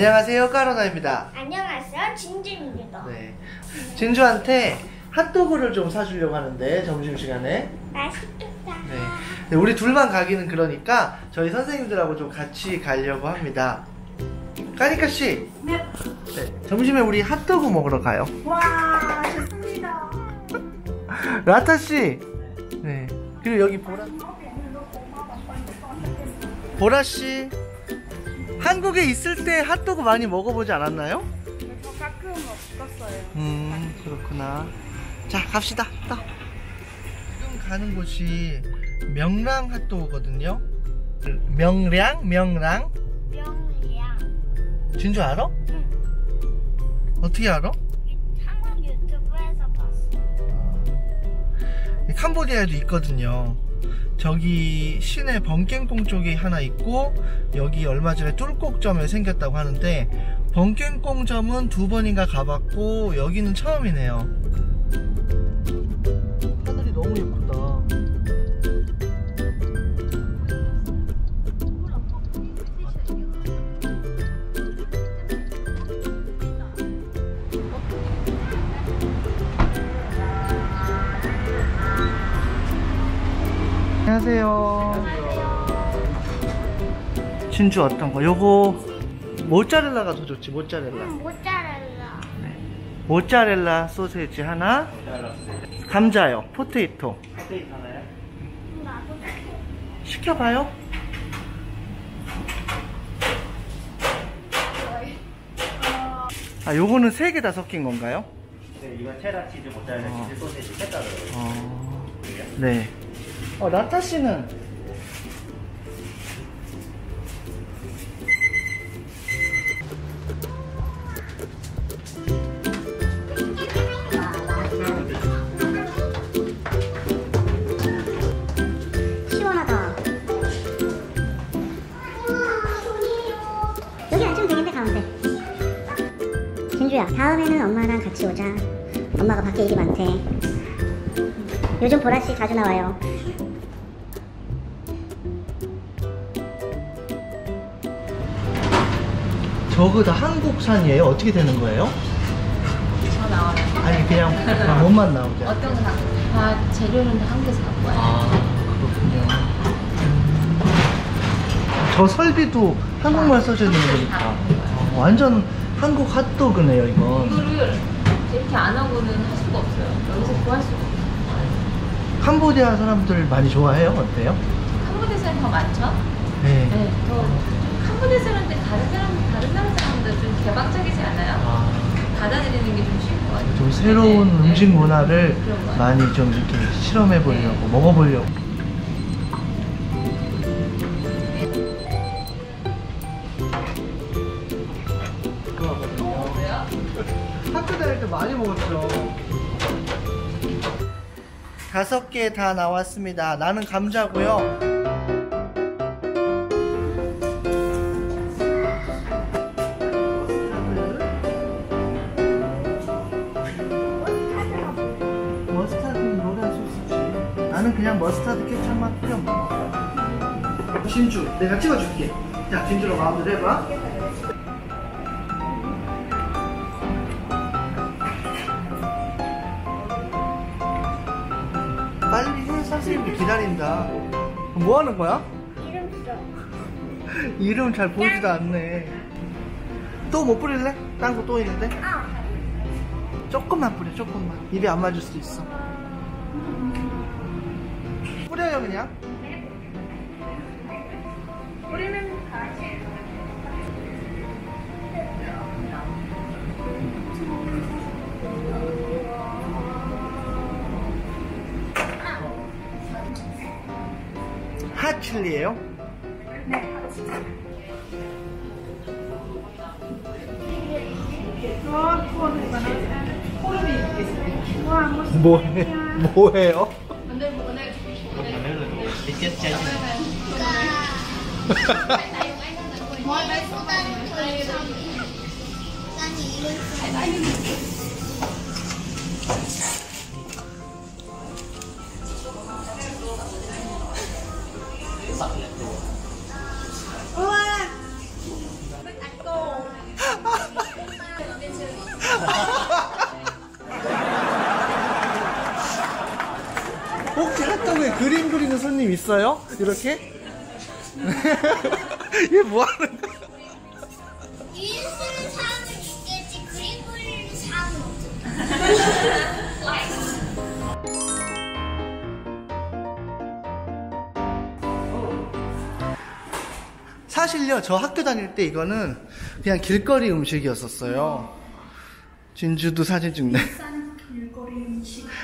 안녕하세요 까로나입니다 안녕하세요, 진진입니다. 네. 진주한테 핫도그를 좀 사주려고 하는데 점심시간에 맛있겠다. 네. 네, 우리 둘만 가기는 그러니까 저희 선생님들하고 좀 같이 가려고 합니다 까니까씨 네. 네, 점심에 우리 핫도그 먹으러 가요 와, 좋습니다. 라타씨 네. 그리고 여기 보라 보라씨 한국에 있을 때 핫도그 많이 먹어보지 않았나요? 저 가끔 먹었어요. 음 그렇구나 자 갑시다 또 지금 가는 곳이 명랑 핫도그거든요 명량 명랑 명량. 진주 알아? 응. 어떻게 알아? 한국 유튜브에서 봤어. 이 캄보디아에도 있거든요 저기 시내 번깽봉 쪽에 하나 있고 여기 얼마 전에 뚫곡점에 생겼다고 하는데 번깽봉점은 두 번인가 가봤고 여기는 처음이네요 안녕하세요. 진주 어떤 거? 요거 모짜렐라가 더 좋지 모짜렐라. 응, 모짜렐라. 모짜렐라 소세지 하나. 감자요. potato. 나도 시켜봐요. 아 요거는 세 개 다 섞인 건가요? 네, 이건 체다 치즈, 모짜렐라 어. 치즈, 소세지 셋다 들어요. 어. 네. 어 라타 씨는. 여기 앉으면 되겠네 가운데. 진주야, 다음에는 엄마랑 같이 오자. 엄마가 밖에 일이 많대. 요즘 보라 씨 자주 나와요. 저거 다 한국산이에요? 어떻게 되는 거예요? 저 나와요. 아니 그냥 아, 몸만 나오게. 어떤 건 다, 다 재료는 다 한국에서 갖고 와요. 아 그렇군요. 저 설비도 한국말 써져 있는 거니까 어, 완전 한국 핫도그네요 이건. 이거를 이렇게 안 하고는 할 수가 없어요. 여기서 구할 수가 없어요. 캄보디아 사람들 많이 좋아해요? 어때요? 캄보디아에서는 더 많죠? 네. 네, 더 캄보디아 사람들 다른 사람 다른 나라 사람들 좀 개방적이지 않아요? 아, 받아들이는 게 좀 쉬운 것 같아요. 좀 새로운 네, 네. 음식 문화를. 많이 좀 이렇게 실험해 보려고 네. 먹어보려고. 학교 다닐 때 많이 먹었죠. 다섯 개 다 나왔습니다. 나는 감자고요. 그냥 머스타드 케첩만 뿌려 먹어. 진주, 내가 찍어줄게. 자, 진주로 마음대로 해봐. 빨리 해, 선생님이 기다린다. 뭐 하는 거야? 이름 써. 이름 잘 보이지도 않네. 또 못 뿌릴래? 딴 거 또 있는데? 아, 조금만 뿌려, 조금만. 입에 안 맞을 수도 있어. 뿌려요, 그냥. 우리는 다 핫칠리예요 뭐해? 뭐해요? chết cháy Mỗi mấy phút ta cũng cười xong Ta nghĩ lên 그림 그리는 손님 있어요? 이렇게? 얘 뭐 하는 거야? 일 쓰는 사람은 있겠지. 그림 그리는 사람은 없어. 사실요, 저 학교 다닐 때 이거는 그냥 길거리 음식이었었어요. 진주도 사진 찍네.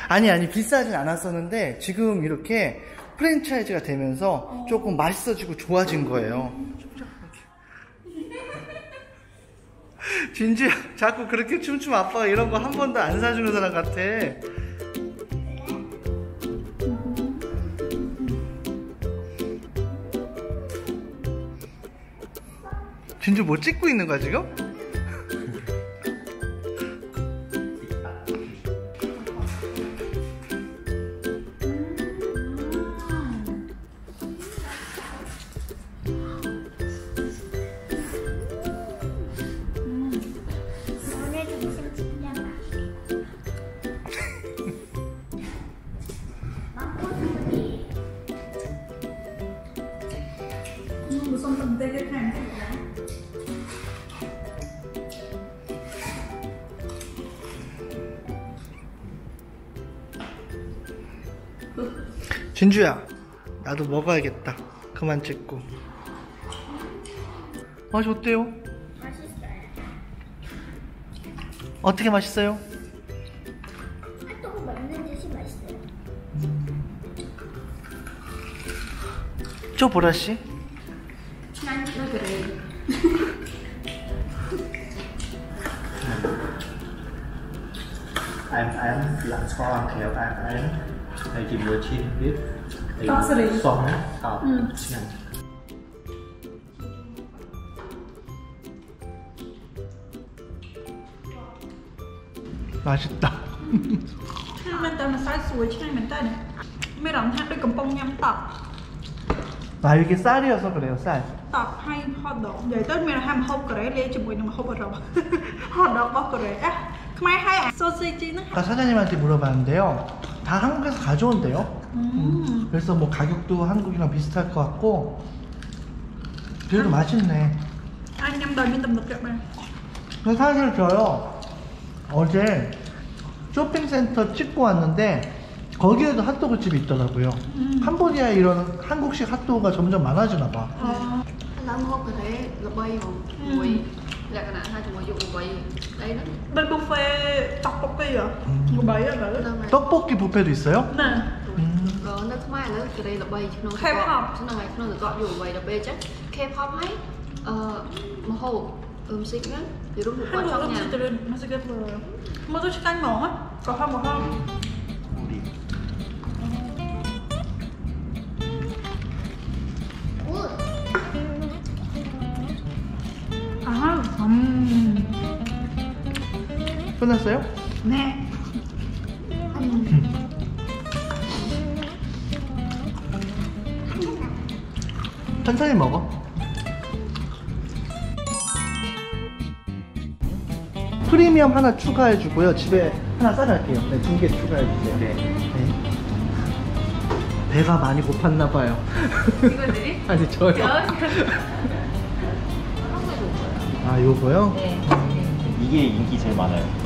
아니, 아니, 비싸진 않았었는데, 지금 이렇게 프랜차이즈가 되면서 조금 맛있어지고 좋아진 거예요. 진주야, 자꾸 그렇게 춤추면 아빠가 이런 거 한 번도 안 사주는 사람 같아. 진주 뭐 찍고 있는 거야, 지금? 진주야, 나도 먹어야겠다. 그만 찍고. 맛이 어때요? 맛있어요. 어떻게 맛있어요? 핫도그 먹는 듯이 맛있어요. 저 보라씨? Lặn xoa kéo em em Đây chỉ I give you a cheat bit. Sorry. Song. Ah, mm. yeah. 맛있다. 칠면단은 쌀수에 칠면단이 매랑 한글 껌뽕 냠딱. 아 이게 쌀이어서 그래요 쌀. 딱 하이 헛덕. 내 딸미랑 한 헛거래 레지 보이는 헛거래. 헛덕 헛거래. 그만 하이 소시지는. 아까 사장님한테 물어봤는데요. 다 한국에서 가져온대요. 음. 그래서 뭐 가격도 한국이랑 비슷할 것 같고 그래도 맛있네. ăn nhâm đời miên 사실 저요 어제 쇼핑센터 찍고 왔는데 거기에도 핫도그 집이 있더라고요. 음. 캄보디아 이런 한국식 핫도그가 점점 많아지나 봐. 아, 나 먹어도 돼? 너뭐 이거? ងមួយលក្ខណៈថាជាមួយយុគល្បីអីហ្នឹង ដូច buffet តក់ពុកគេហ៎ល្បីហ៎ឥឡូវ ហ្នឹងហើយ 떡볶이 뷔페도 있어요? ណា 음. ក៏នៅខ្មែរឥឡូវកូរ៉េល្បីក្នុង K-pop ហ្នឹងហើយក្នុងទឹកកកយុគល្បីដល់ពេលអញ្ចឹង K-pop ហើយអឺមហូបអឺមស៊ីកហ្នឹងពីរួមពួក ហា គាត់ ង ចង់ លោក ញ៉ាំ ទៅទៅមកស្គាល់ធ្វើមកទៅឆ្កាញ់ហ្មងហ៎ក៏ហម 끝났어요? 네. 천천히 먹어. 프리미엄 하나 추가해 주고요. 집에 하나 싸갈게요. 네, 두 개 추가해 주세요. 네. 네. 배가 많이 고팠나 봐요. 이거들이? 아니, 저요. 아, 요거요? 네. 이게 인기 제일 많아요.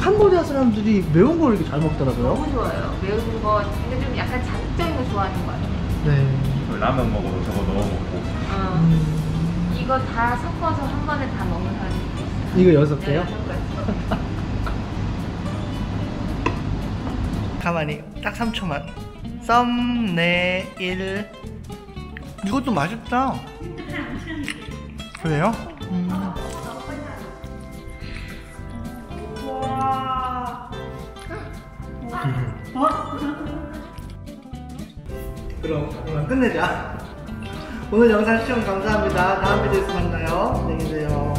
캄보디아 사람들이 매운 걸 이렇게 잘 먹더라고요. 너무 좋아요. 매운 거 근데 좀 약간 자극적인 거 좋아하는 것 같아요. 네. 라면 먹어도 저거 넣어 먹고. 어, 음, 이거 다 섞어서 한 번에 다 먹는 사람이 있어요. 이거 여섯 네, 개요? 개. 가만히 딱 3초만. 썸네 일. 이것도 맛있다. 그래요? 음. 그럼 오늘 끝내자. 오늘 영상 시청 감사합니다. 다음 비디오에서 만나요. 안녕히 계세요.